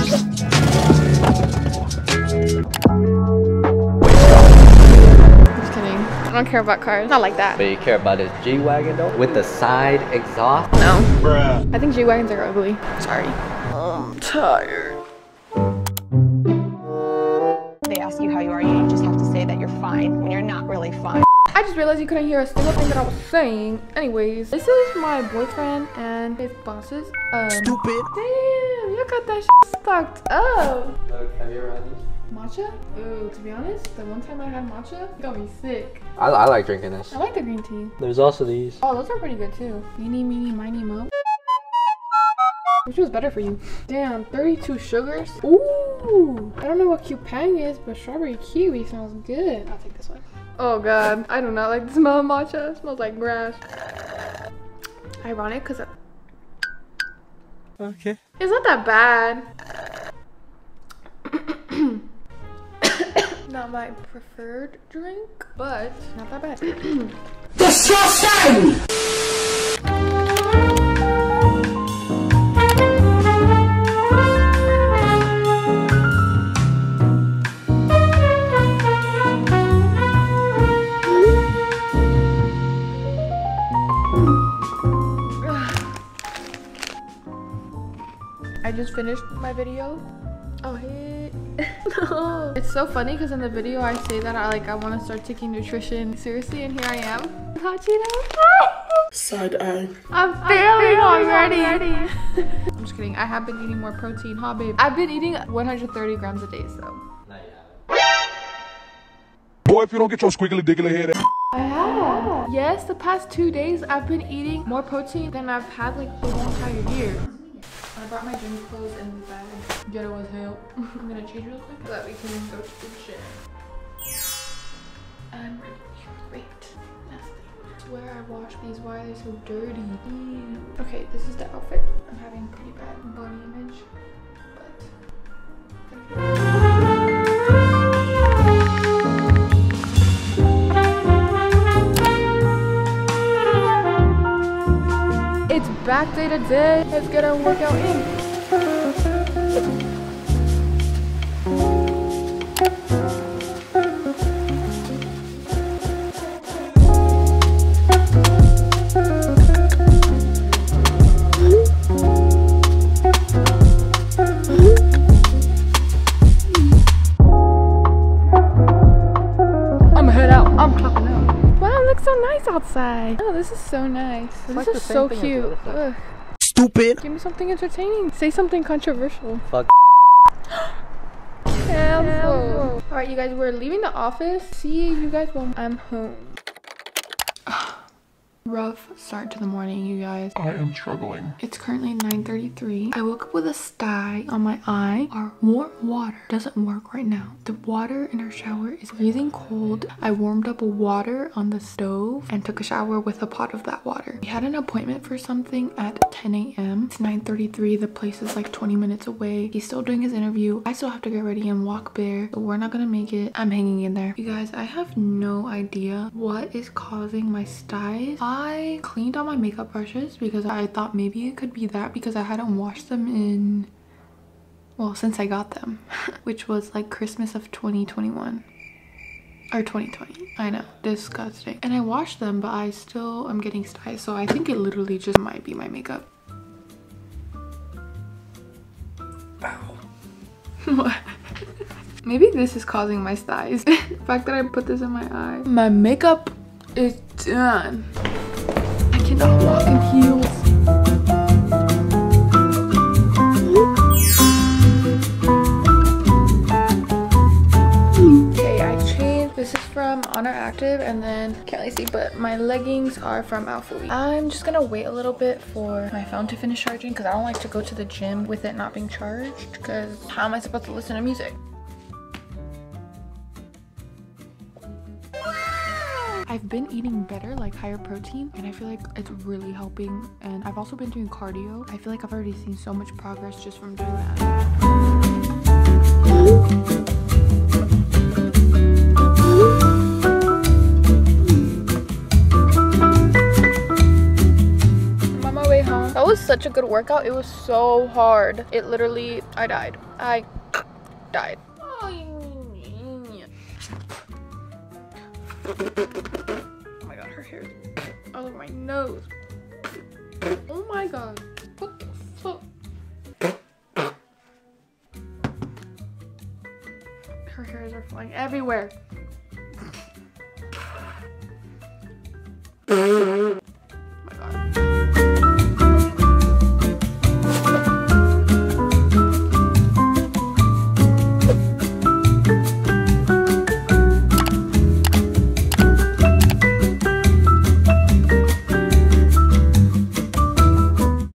Just kidding. I don't care about cars. Not like that. But you care about this G-Wagon though? With the side exhaust? No. Bruh. I think G Wagons are ugly. Sorry. I'm tired. They ask you how you are, you just have to say that you're fine when you're not really fine. I just realized you couldn't hear a single thing that I was saying. Anyways, this is my boyfriend and his bosses. Um, Stupid. Damn, you got that stocked up. Oh. Look, have you ever had these? Matcha? Ooh, to be honest, the one time I had matcha, it got me sick. I, I like drinking this. I like the green tea. There's also these. Oh, those are pretty good too. Meeny, meeny, miny, mo. Which was better for you? Damn, 32 sugars? Ooh! I don't know what Cupang is, but strawberry kiwi smells good. I'll take this one. Oh god, I do not like the smell of matcha. It smells like grass. Ironic, because Okay. it's not that bad. not my preferred drink, but not that bad. I just finished my video. Oh hey. no. It's so funny because in the video I say that I like I want to start taking nutrition seriously and here I am. Hot Cheetos. Side eye. I'm failing already. I'm just kidding. I have been eating more protein, huh babe? I've been eating 130 grams a day so. Boy, if you don't get your squiggly diggly head out. I have. Yes, the past two days I've been eating more protein than I've had like the whole entire year. I brought my gym clothes in the bag. Ghetto as hell. I'm gonna change real quick so that we can go to the gym. I'm ready. Wait. Nasty. I swear I washed these. Why are they so dirty? Ew. Okay, this is the outfit. I'm having pretty bad body image. Backdated day. Let's get our workout in. So nice outside. Oh, this is so nice. this like is so thing as the cute. other side. Ugh. Stupid. Give me something entertaining. Say something controversial. Fuck. Cancel. All right, you guys, we're leaving the office. See you guys when I'm home. Rough start to the morning, you guys. I am struggling. It's currently 9.33. I woke up with a sty on my eye. Our warm water doesn't work right now. The water in our shower is freezing cold. I warmed up water on the stove and took a shower with a pot of that water. We had an appointment for something at 10 a.m. It's 9.33. The place is like 20 minutes away. He's still doing his interview. I still have to get ready and walk there. So we're not gonna make it. I'm hanging in there. You guys, I have no idea what is causing my styes. I cleaned all my makeup brushes because I thought maybe it could be that because I hadn't washed them in well since I got them which was like Christmas of 2021 or 2020 I know disgusting and I washed them but I still am getting styes so I think it literally just might be my makeup What? Maybe this is causing my styes. the fact that I put this in my eye. My makeup is done. Cannot walk in heels. Okay, I changed. This is from Oner Active and then can't really see, but my leggings are from Alpha I'm just gonna wait a little bit for my phone to finish charging because I don't like to go to the gym with it not being charged because how am I supposed to listen to music? I've been eating better, like higher protein, and I feel like it's really helping. And I've also been doing cardio. I feel like I've already seen so much progress just from doing that. That was such a good workout. It was so hard. It literally, I died. I died. Oh my god, her hair is all over my nose. Oh my god. What the fuck? Her hairs are flying everywhere.